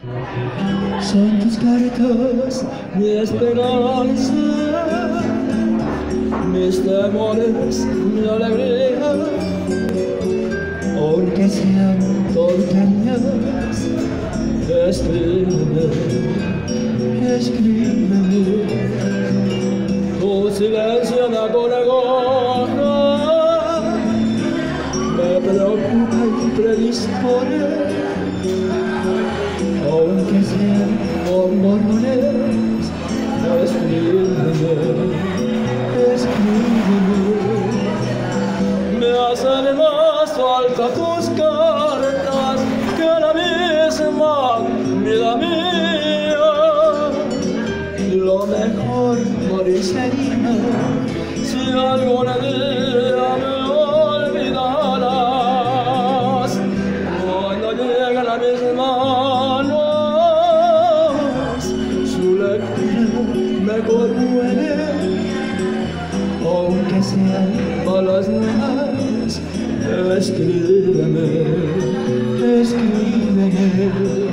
Son tus cartas mi esperanza, mis temores, mi alegría, aunque sean tonterías, escríbeme, escríbeme. Tu silencio me acongoja, me preocupa y predispone sean bombones, escríbeme, escríbeme. Me hacen más falta tus cartas que la misma vida mía. Lo mejor morir sería si algún día me olvidaras. Cuando llega la misma aunque sean malas nuevas, escríbeme, escríbeme.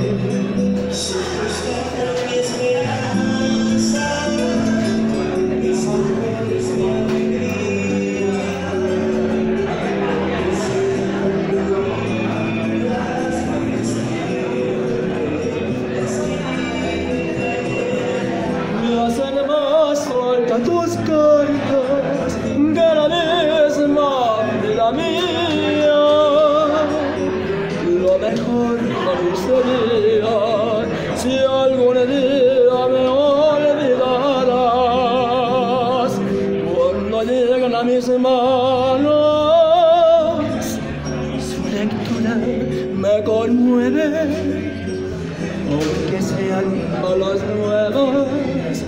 Tus cartas que la misma vida mía. Lo mejor para sería si algún día me olvidaras cuando lleguen a mis manos. Su lectura me conmueve aunque sean malas nuevas,